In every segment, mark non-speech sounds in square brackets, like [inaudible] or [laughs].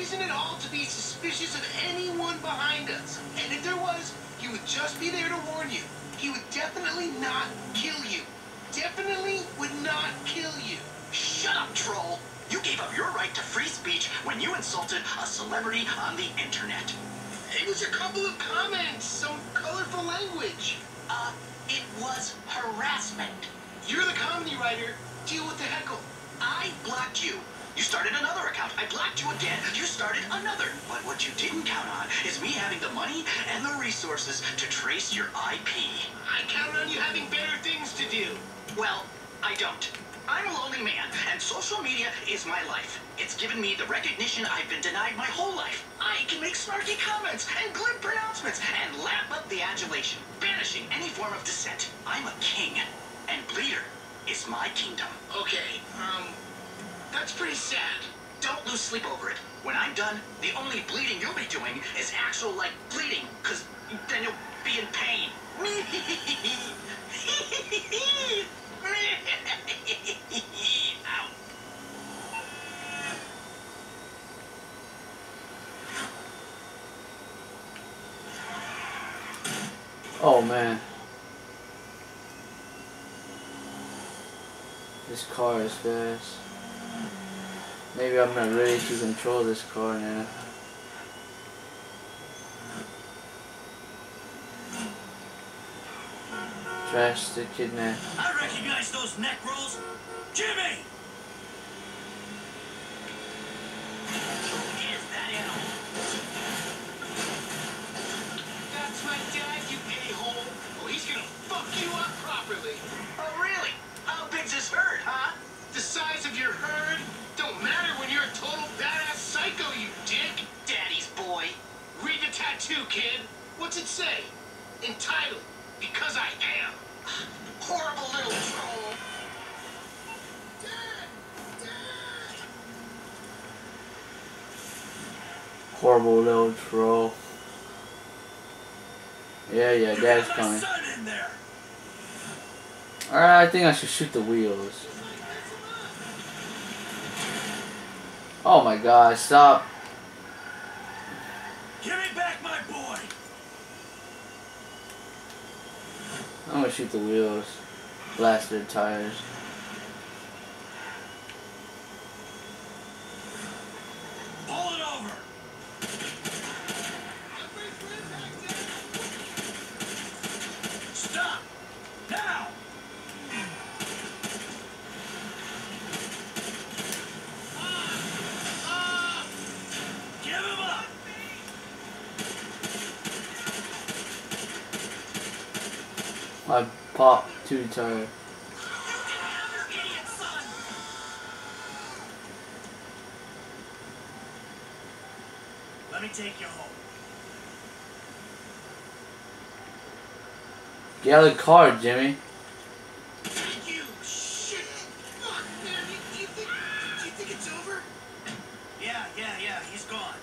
reason at all to be suspicious of anyone behind us. And if there was, he would just be there to warn you. He would definitely not kill you. Definitely would not kill you. Shut up, troll. You gave up your right to free speech when you insulted a celebrity on the internet. It was a couple of comments, some colorful language. Uh, it was harassment. You're the comedy writer. Deal with the heckle. I blocked you. You started another account. I blocked you again. You started another. But what you didn't count on is me having the money and the resources to trace your IP. I count on you having better things to do. Well, I don't. I'm a lonely man, and social media is my life. It's given me the recognition I've been denied my whole life. I can make snarky comments and glib pronouncements and lap up the adulation, banishing any form of dissent. I'm a king, and Bleeter is my kingdom. Okay, um, that's pretty sad. Don't lose sleep over it. When I'm done, the only bleeding you'll be doing is actual, like, bleeding, because then you'll be in pain. [laughs] Oh man. This car is fast. Maybe I'm not ready to control this car now. Trash the kidnap. I recognize those neck rolls. Jimmy! Say? Entitled, Because I Am. Horrible little troll. Dad! Dad! Horrible little troll. Yeah, yeah, You dad's got my coming. in there. Alright, I think I should shoot the wheels. Oh my god, stop. Give me back my boy. I'm gonna shoot the wheels. Blast their tires. Pull it over. Stop. Now. Give him up. I popped two tires. Let me take you home. Get out of the car, Jimmy. You shit! Fuck, man! Do you, do you think, do you think it's over? Yeah, yeah, yeah. He's gone.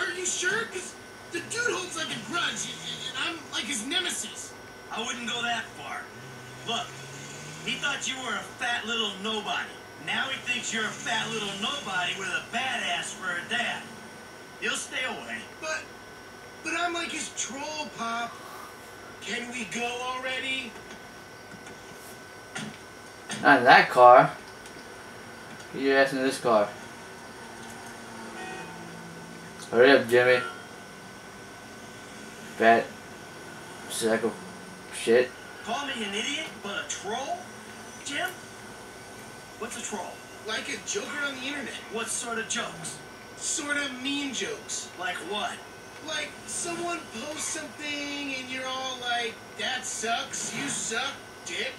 Are you sure? Because the dude holds like a grudge, and I'm like his nemesis. I wouldn't go that far. Look, he thought you were a fat little nobody. Now he thinks you're a fat little nobody with a badass for a dad. He'll stay away. But, but I'm like his troll, Pop. Can we go already? Not in that car. Get your ass in this car. Hurry up, Jimmy. Fat sack of shit. Call me an idiot, but a troll? Jim? What's a troll? Like a joker on the internet. What sort of jokes? Sort of mean jokes. Like what? Like someone posts something and you're all like, that sucks, you suck, dick.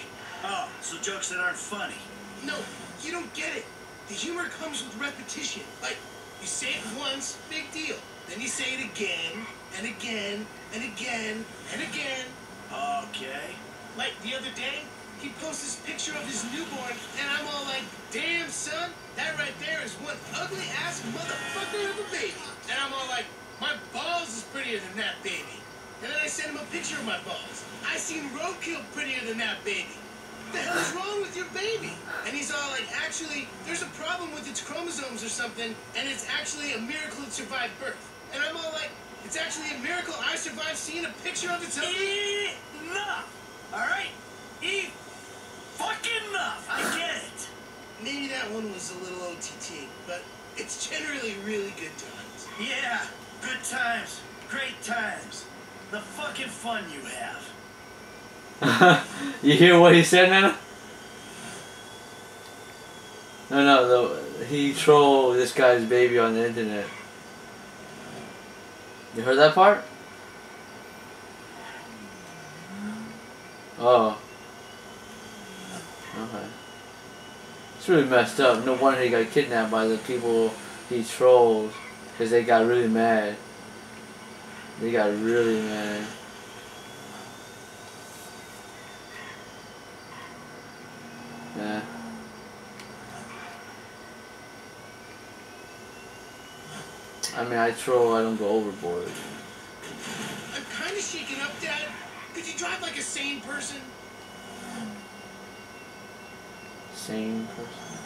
Oh, so jokes that aren't funny. No, you don't get it. The humor comes with repetition. Like, you say it once, big deal. Then you say it again, and again, and again, and again. Okay. Like the other day, he posts this picture of his newborn, and I'm all like, damn, son, that right there is one ugly ass motherfucker of a baby. And I'm all like, my balls is prettier than that baby. And then I send him a picture of my balls. I seen roadkill prettier than that baby. What the hell is wrong with your baby? And he's all like, actually, there's a problem with its chromosomes or something, and it's actually a miracle it survived birth. And I'm all like, it's actually a miracle I survived seeing a picture of its ugly. Enough! Alright? E fucking enough! I get it. Maybe that one was a little OTT, but it's generally really good times. Yeah, good times. Great times. The fucking fun you have. [laughs] you hear what he said now? No, no, the, he trolled this guy's baby on the internet. You heard that part? Oh. Okay. It's really messed up. No wonder he got kidnapped by the people he trolled. Because they got really mad. They got really mad. Yeah. I mean, I troll, I don't go overboard. I'm kind of shaken up, Dad. Could you drive like a sane person? Sane person.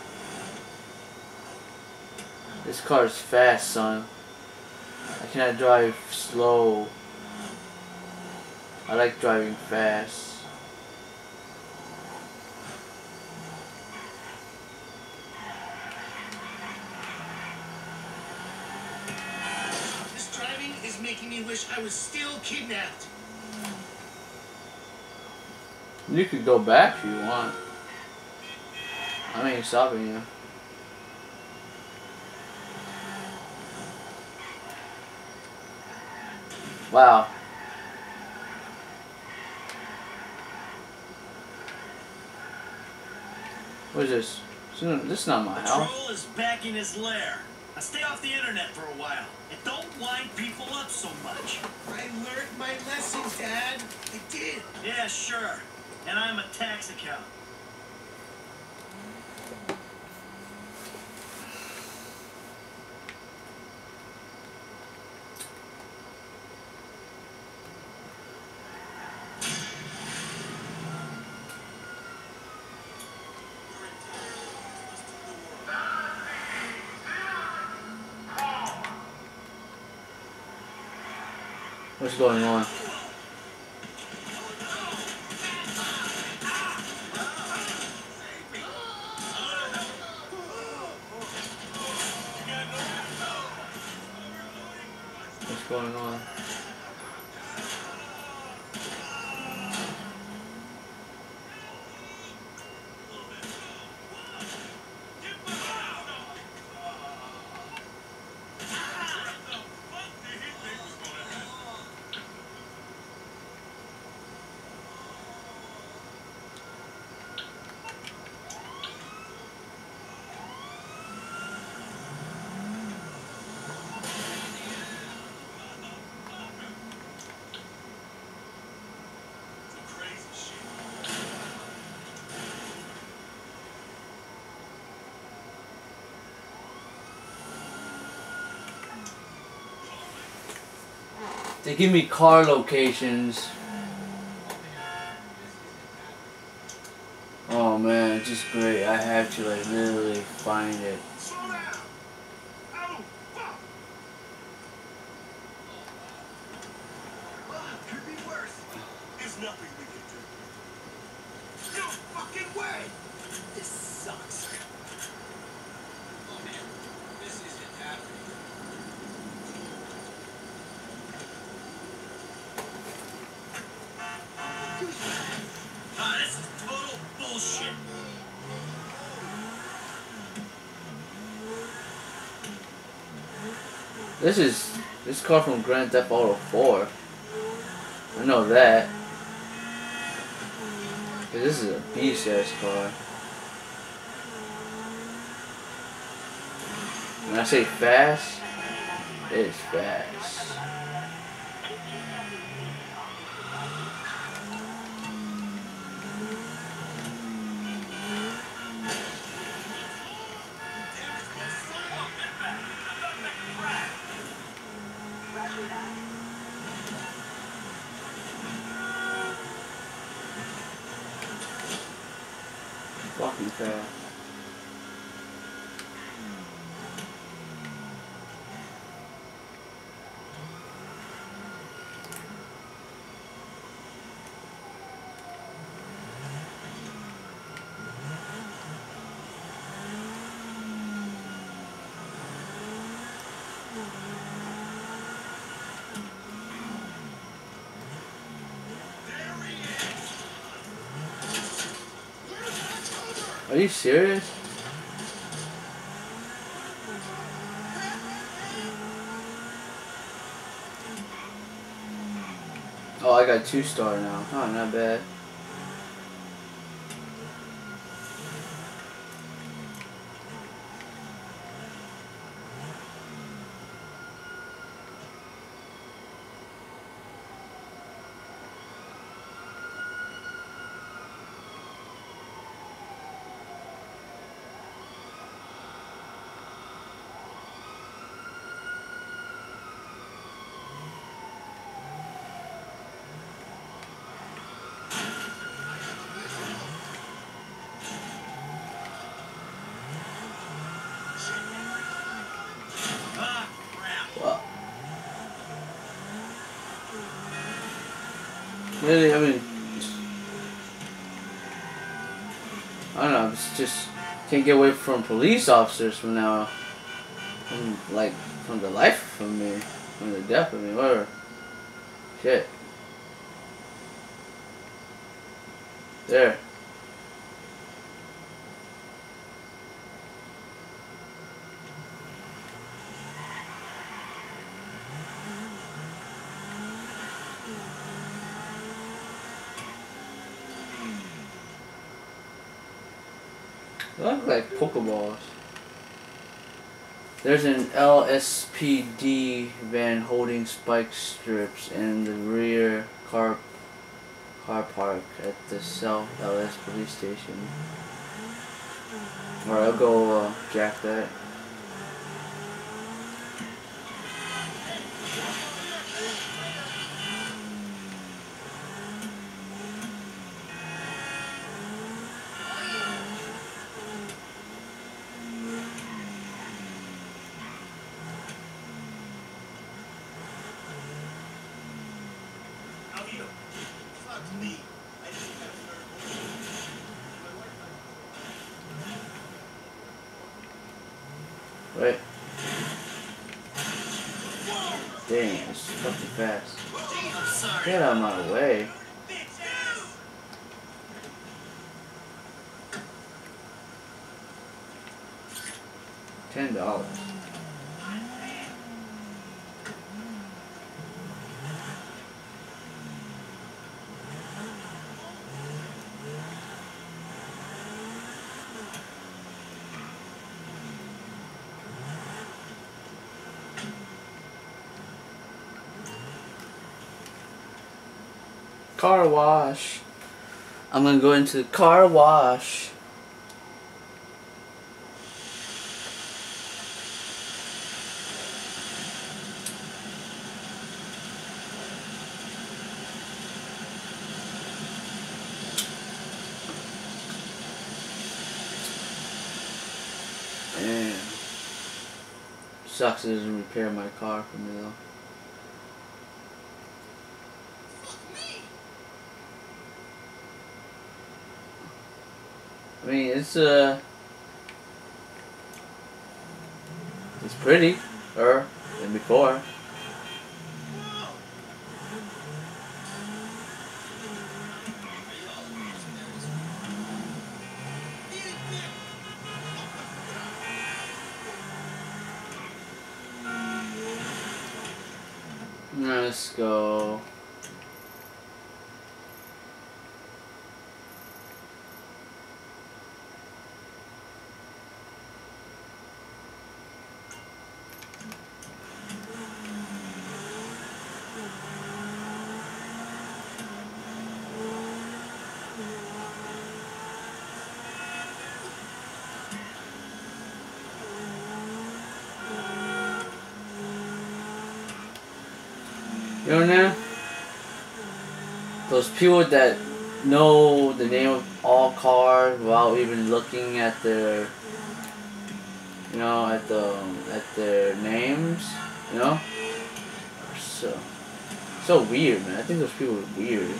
This car is fast, son. I cannot drive slow. I like driving fast. This driving is making me wish I was still kidnapped. You could go back if you want. I ain't stopping you. Wow. What is this? This is not- my The house. troll is back in his lair. Now stay off the internet for a while. And don't wind people up so much. I learned my lesson, Dad. I did. Yeah, sure. And I'm a tax account. What's going on? What's They give me car locations. Oh man, it's just great. I have to like literally find it. Slow This is this car from Grand Theft Auto 4. I know that. This is a beast ass car. When I say fast, it's fast. Are you serious? Oh, I got two star now. Oh, not bad. Really, I mean, I don't know. It's just can't get away from police officers from now. From like from the life from me, from the death of me, whatever. Shit. There. They look like Pokeballs. There's an LSPD van holding spike strips in the rear car car park at the South LS police station. Alright, I'll go uh, jack that. Right. Dang, it's fucking fast. Get out of my way. Ten dollars. Car wash. I'm gonna go into the car wash. Man. Sucks it doesn't repair my car for me though. I mean, it's uh, it's pretty, or than before. Let's go. Know now? Those people that know the name of all cars without even looking at their, you know, at the at their names, you know. So, so weird, man. I think those people are weird.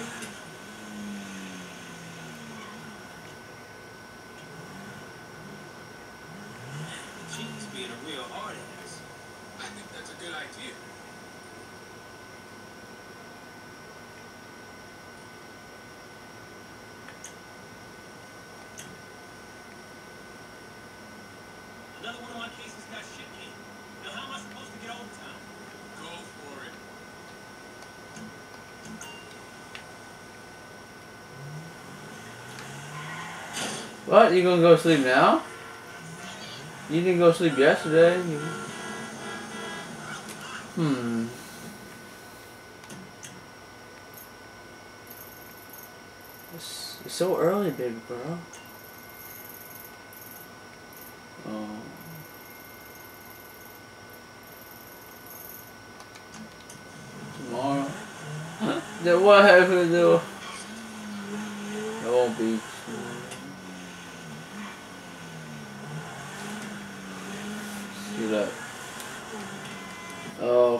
Another one of my cases got shit in. Now how am I supposed to get overtime? Go for it. What? You gonna go sleep now? You didn't go sleep yesterday. You... Hmm. It's, it's so early, baby bro. Oh. Tomorrow. [laughs] then what happened to? It won't be. See that.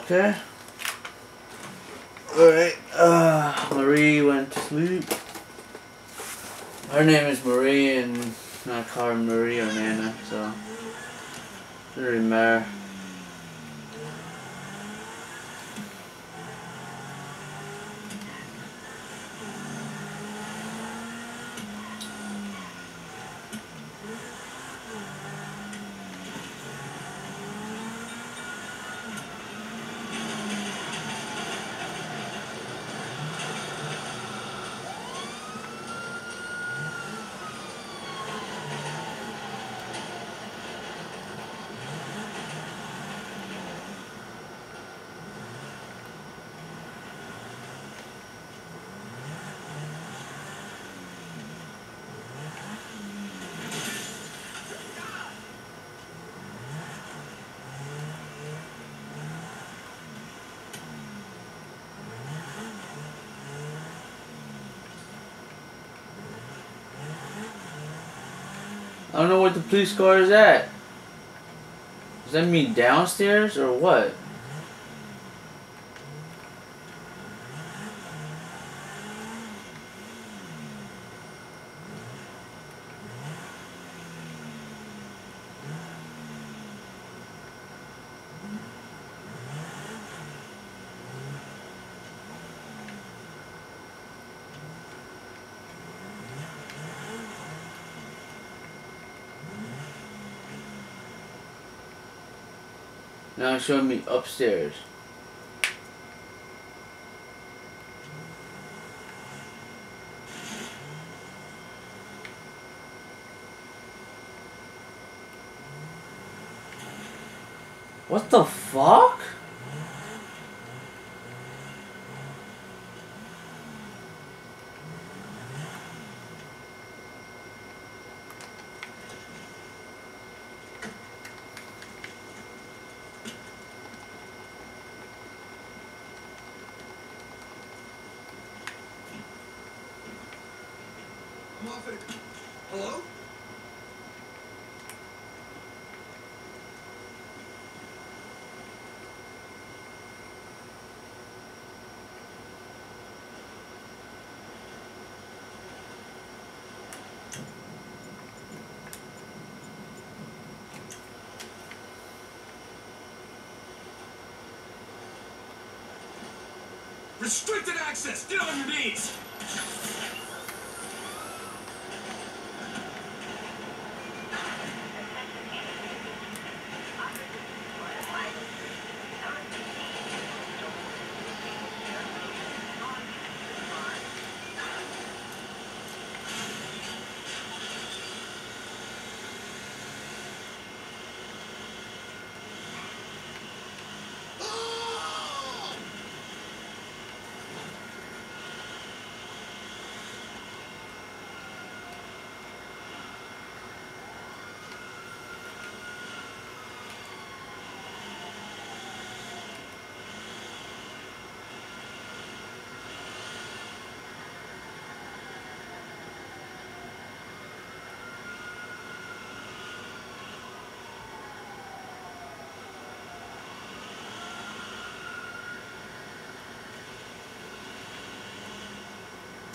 Okay. Alright. Uh, Marie went to sleep. Her name is Marie and I call her Marie or Nana, so doesn't really matter. I don't know where the police car is at. Does that mean downstairs or what? Now showing me upstairs. What the fuck? At Hello? Restricted access! Get on your knees!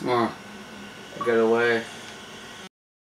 Come on. Get away.